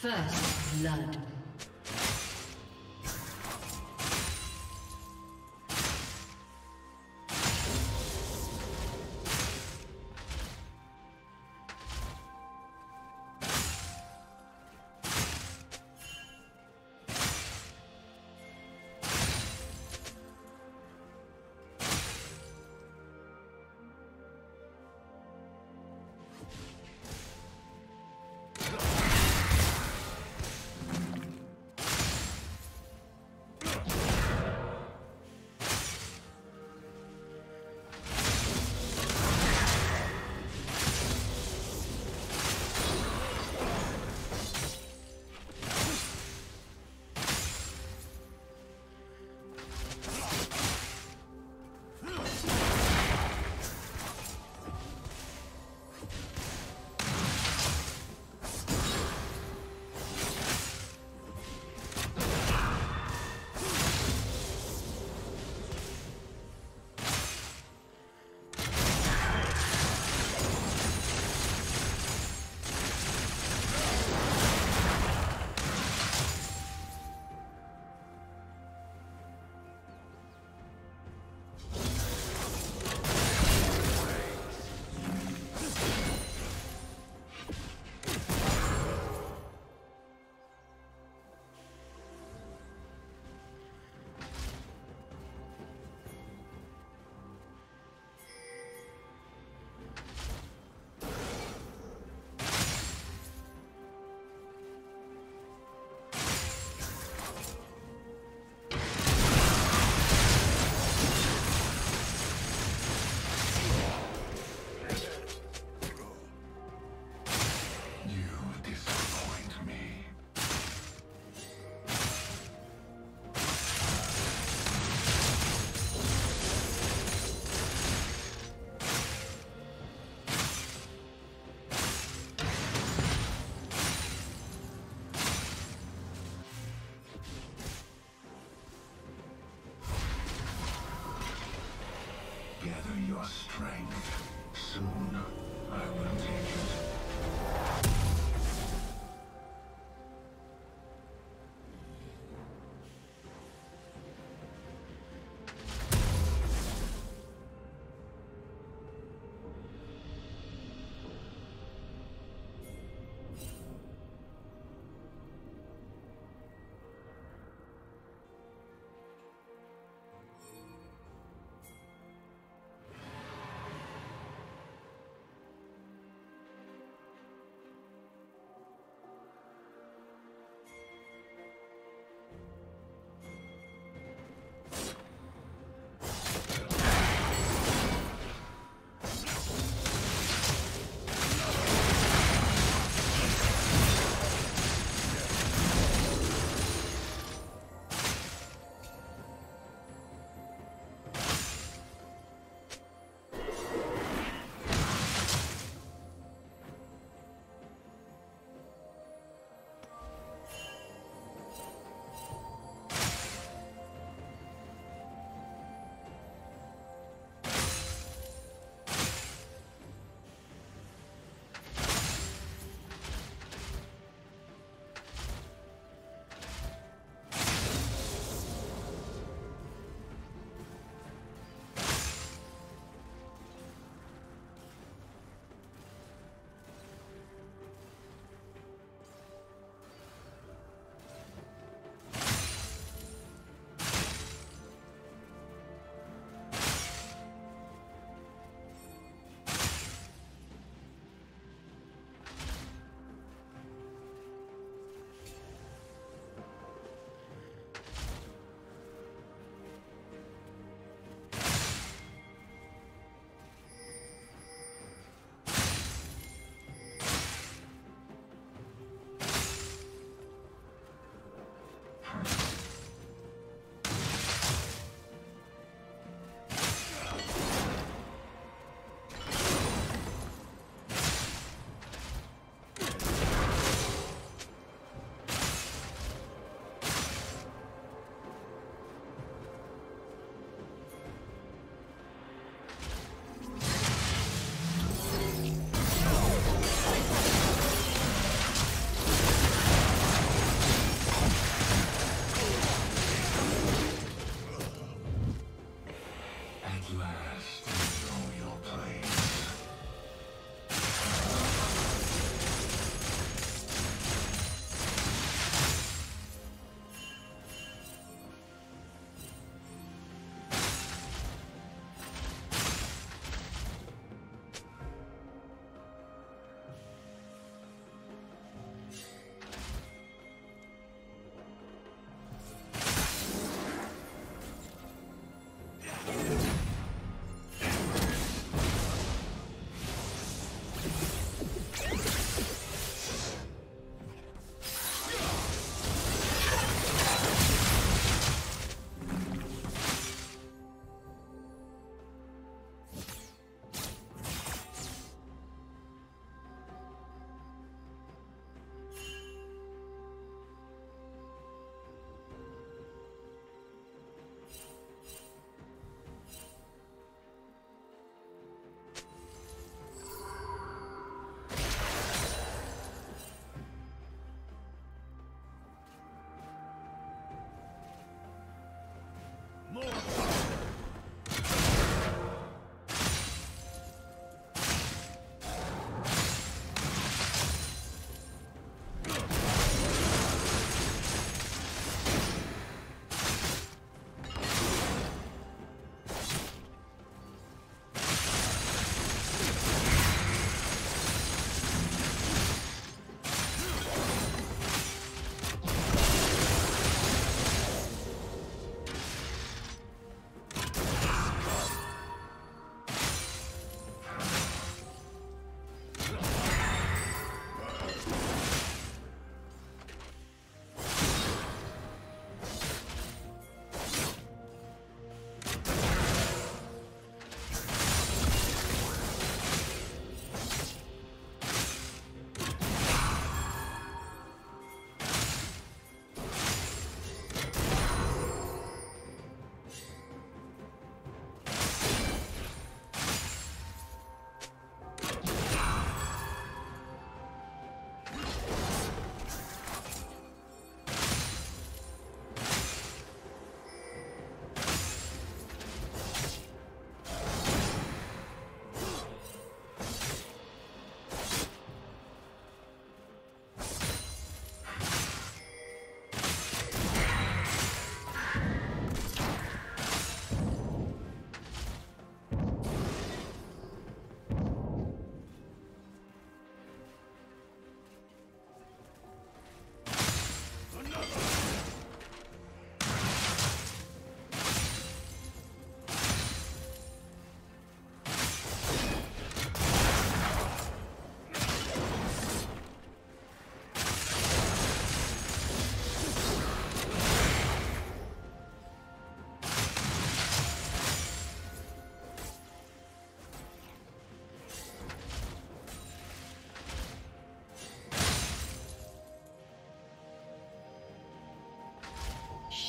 First blood.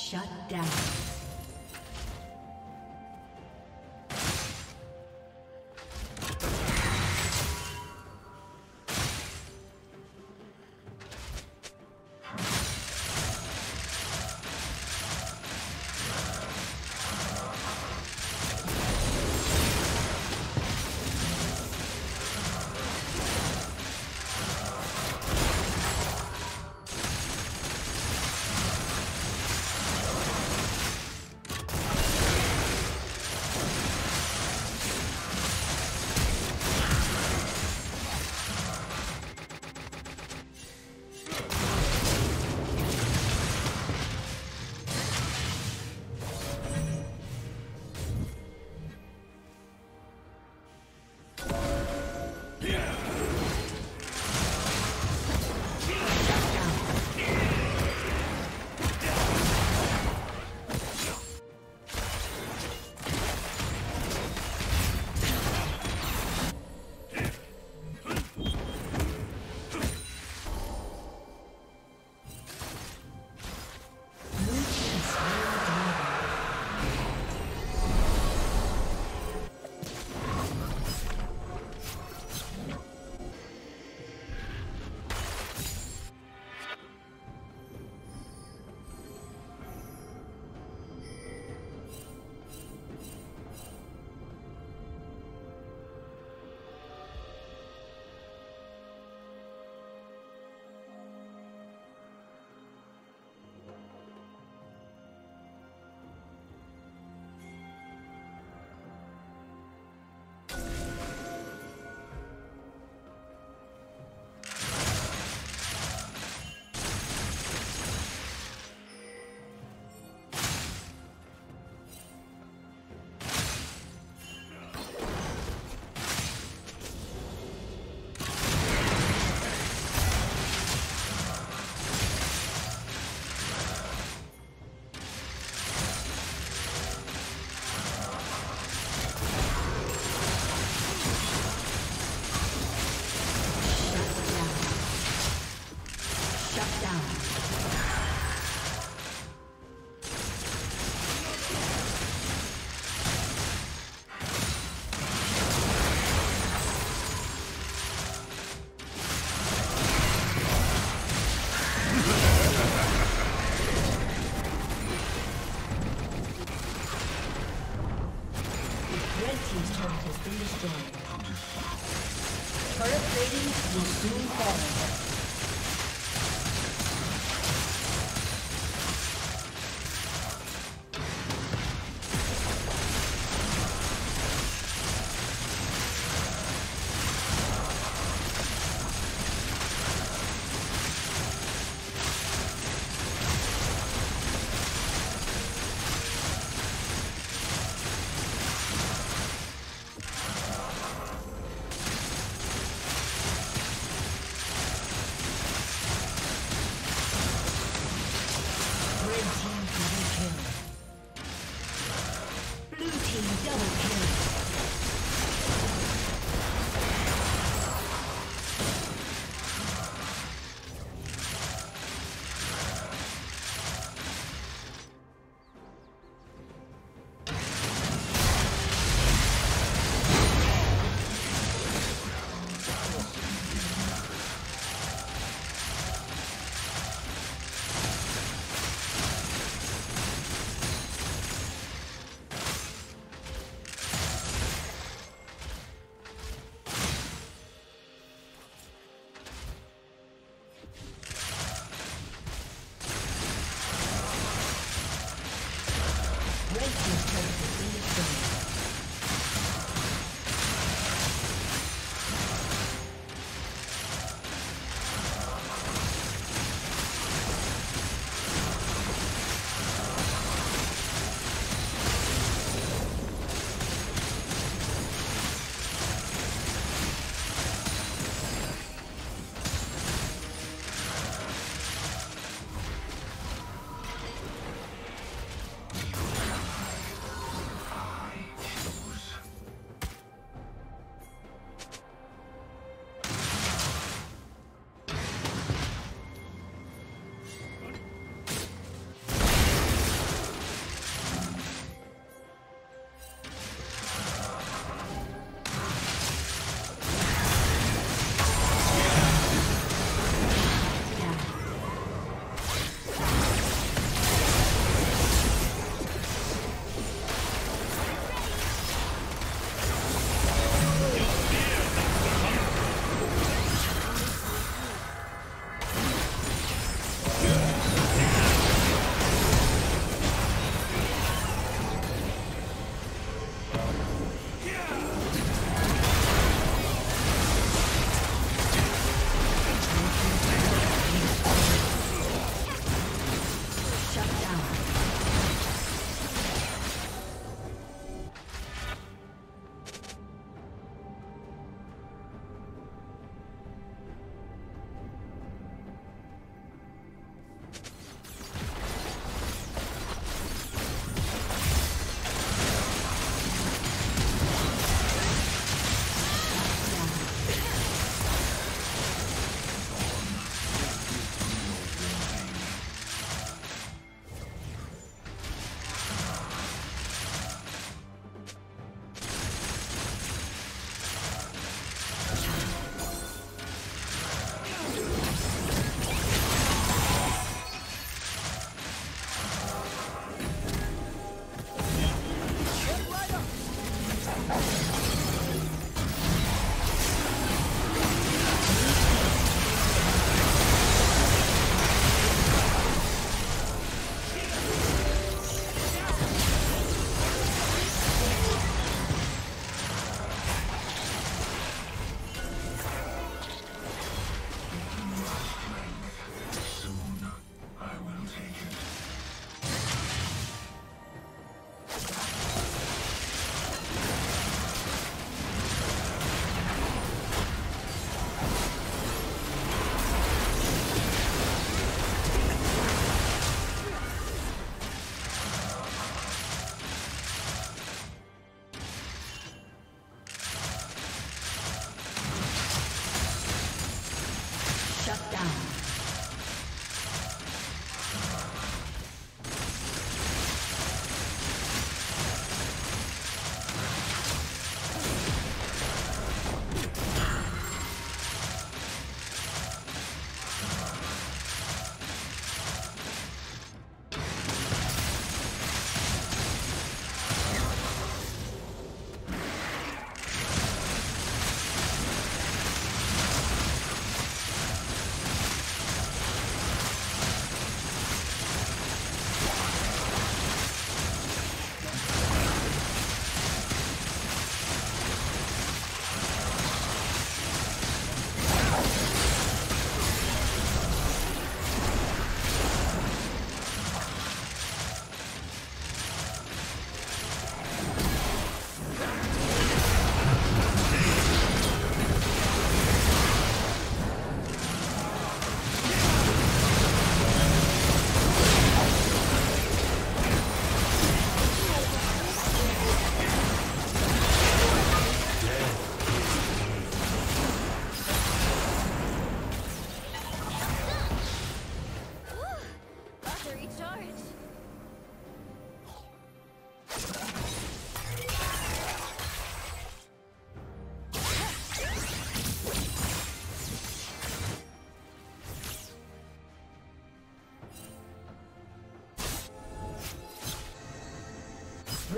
Shut down.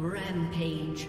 Rampage.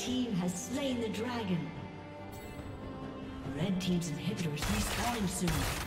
Team has slain the dragon. Red Team's inhibitor is respawning soon.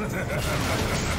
ハハハハ!